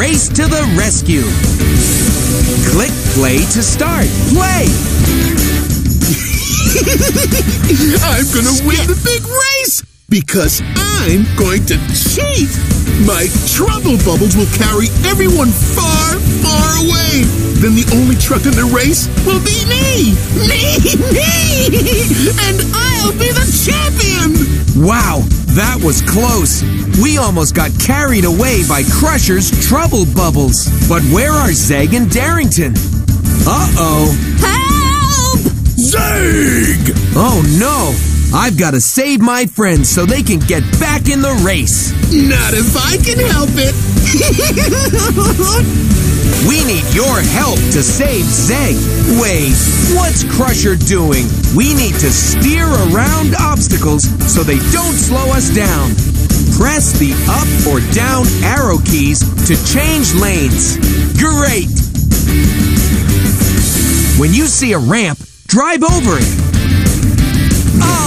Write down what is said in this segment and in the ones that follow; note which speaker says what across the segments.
Speaker 1: race to the rescue. Click play to start. Play!
Speaker 2: I'm gonna win the big race because I'm going to cheat. My trouble bubbles will carry everyone far, far away. Then the only truck in the race will be me. Me, me! And I'll be the champion!
Speaker 1: Wow, that was close. We almost got carried away by Crusher's trouble bubbles. But where are Zeg and Darington? Uh-oh.
Speaker 3: Help!
Speaker 2: Zeg!
Speaker 1: Oh no! I've got to save my friends so they can get back in the race.
Speaker 2: Not if I can help it.
Speaker 1: We need your help to save Zeg. Wait, what's Crusher doing? We need to steer around obstacles so they don't slow us down. Press the up or down arrow keys to change lanes. Great! When you see a ramp, drive over it.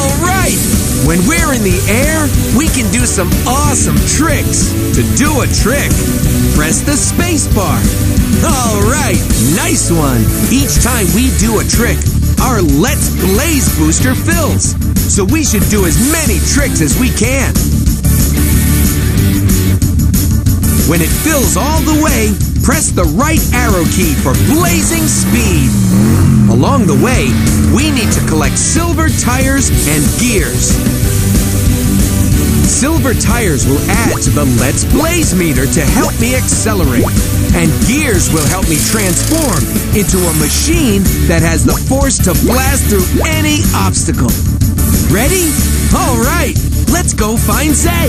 Speaker 1: All right! When we're in the air, we can do some awesome tricks. To do a trick, press the space bar. All right, nice one. Each time we do a trick, our Let's Blaze booster fills. So we should do as many tricks as we can. When it fills all the way, press the right arrow key for blazing speed. Along the way, we need to collect silver tires and gears. Silver tires will add to the Let's Blaze meter to help me accelerate. And gears will help me transform into a machine that has the force to blast through any obstacle. Ready? All right, let's go find Zeg.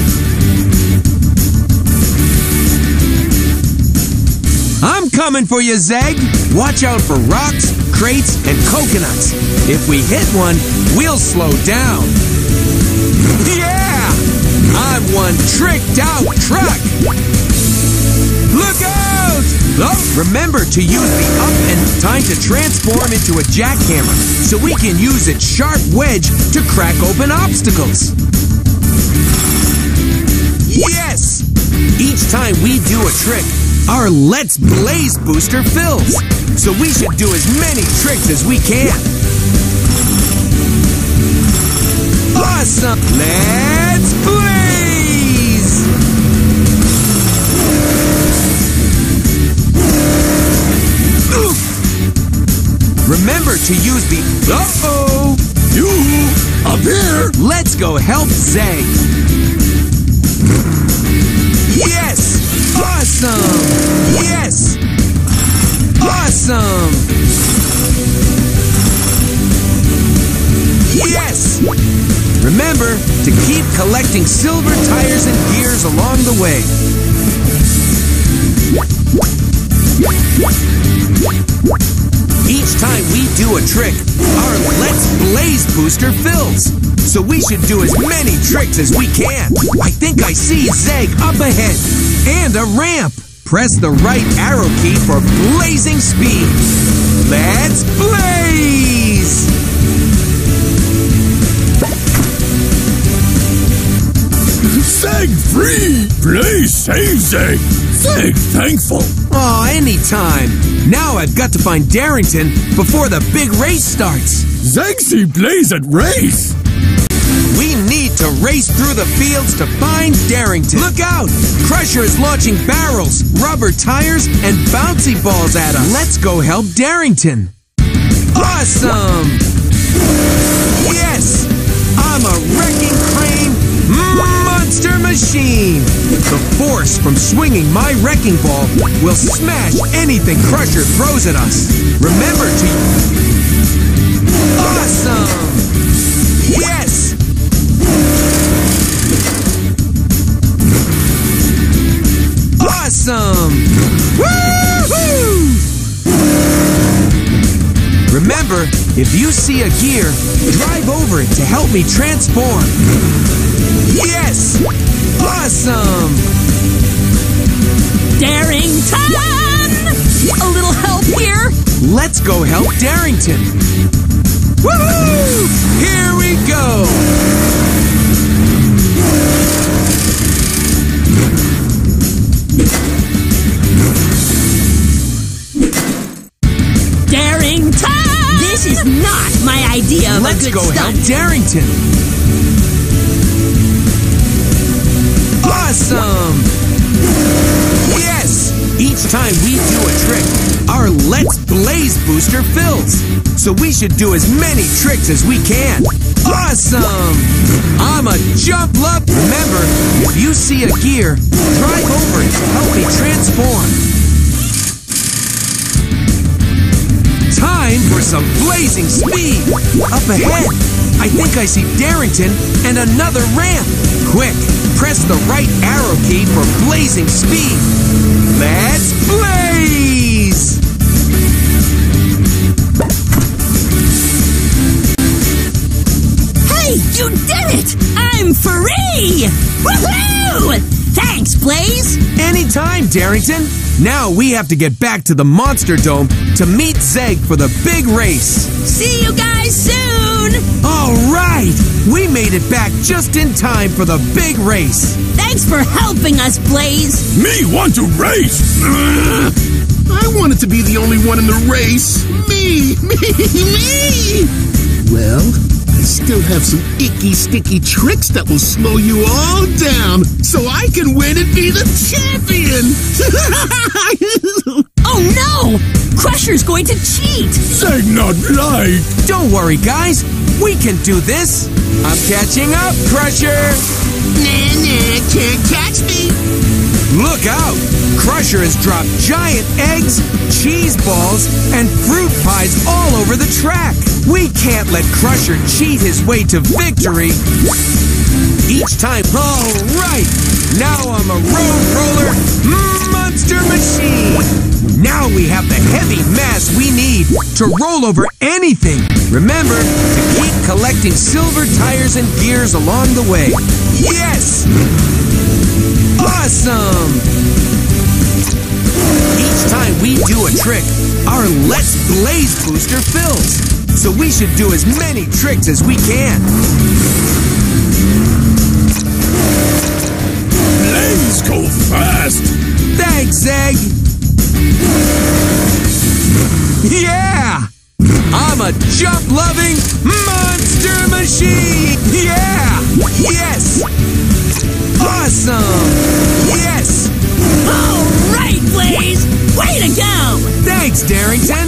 Speaker 1: I'm coming for you, Zeg. Watch out for rocks, crates, and coconuts. If we hit one, we'll slow down. Yeah! I'm one tricked out truck. Look out! Oh, remember to use the up and time to transform into a jackhammer so we can use its sharp wedge to crack open obstacles. Yes! Each time we do a trick, our Let's Blaze booster fills. So we should do as many tricks as we can. Awesome! Let's blaze! Oof. Remember to use the uh-oh!
Speaker 2: You up here?
Speaker 1: Let's go help Zeg. Yes! Awesome! Remember to keep collecting silver tires and gears along the way. Each time we do a trick, our Let's Blaze booster fills. So we should do as many tricks as we can. I think I see Zeg up ahead. And a ramp. Press the right arrow key for blazing speed. Let's blaze!
Speaker 2: Zeg free! Please save Zeg! Zeg thankful!
Speaker 1: Aw, anytime. Now I've got to find Darington before the big race starts.
Speaker 2: Zegsy plays at race!
Speaker 1: We need to race through the fields to find Darington. Look out! Crusher is launching barrels, rubber tires, and bouncy balls at us. Let's go help Darington. Awesome! Yes! I'm a wrecking crane monster machine! The force from swinging my wrecking ball will smash anything Crusher throws at us. Remember to. Awesome! Yes! Awesome! Woohoo! Remember, if you see a gear, drive over it to help me transform. Yes! Awesome!
Speaker 3: Darington! A little help here!
Speaker 1: Let's go help Darington! Woohoo! Here we go! Darington! This is not my idea of Let's a
Speaker 3: good
Speaker 1: go
Speaker 3: stunt.
Speaker 1: help Darington! Each time we do a trick, our Let's Blaze booster fills. So we should do as many tricks as we can. Awesome! I'm a jump love. Remember, if you see a gear, drive over it to help me transform. Time for some blazing speed. Up ahead, I think I see Darington and another ramp. Quick, press the right arrow key for blazing speed. Let's blaze!
Speaker 3: Hey, you did it! I'm free! Woohoo! Thanks, Blaze!
Speaker 1: Anytime, Darington. Now we have to get back to the Monster Dome to meet Zeg for the big race.
Speaker 3: See you guys soon!
Speaker 1: All right, we made it back just in time for the big race.
Speaker 3: Thanks for helping us, Blaze!
Speaker 2: Me want to race! I wanted to be the only one in the race. Me, me, me! Well, I still have some icky, sticky tricks that will slow you all down so I can win and be the champion!
Speaker 3: Oh no! Crusher's going to cheat!
Speaker 2: Say not like!
Speaker 1: Don't worry, guys. We can do this. I'm catching up, Crusher.
Speaker 2: Nah, nah, can't catch me!
Speaker 1: Look out! Crusher has dropped giant eggs, cheese balls, and fruit pies all over the track. We can't let Crusher cheat his way to victory. Each time, all right. Now I'm a road roller monster machine. Now we have the heavy mass we need to roll over anything. Remember to keep collecting silver tires and gears along the way. Yes! Awesome! Each time we do a trick, our Let's Blaze booster fills. So we should do as many tricks as we can.
Speaker 2: Blaze go fast!
Speaker 1: Thanks, Zeg! Yeah! I'm a jump loving monster machine! Yeah! Darington!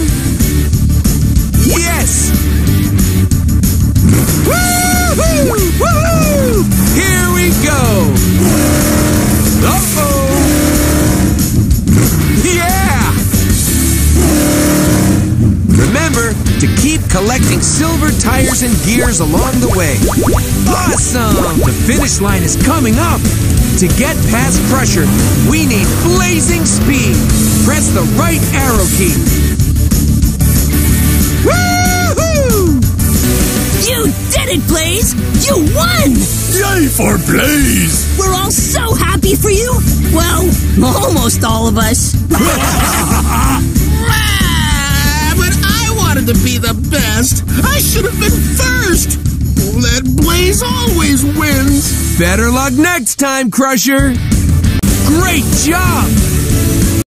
Speaker 1: Collecting silver tires and gears along the way. Awesome! The finish line is coming up. To get past Crusher, we need blazing speed. Press the right arrow key. Woohoo!
Speaker 3: You did it, Blaze! You won!
Speaker 2: Yay for Blaze!
Speaker 3: We're all so happy for you! Well, almost all of us.
Speaker 2: Wanted to be the best. I should have been first. That Blaze always wins.
Speaker 1: Better luck next time, Crusher. Great job!